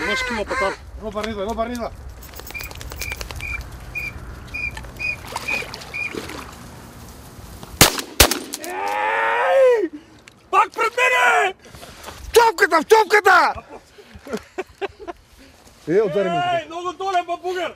Имаш кило потап. Робар нидла, робар нидла. Пак пред мене! Топката, в топката! Е, удари ми. Еј, много доле, бабугар!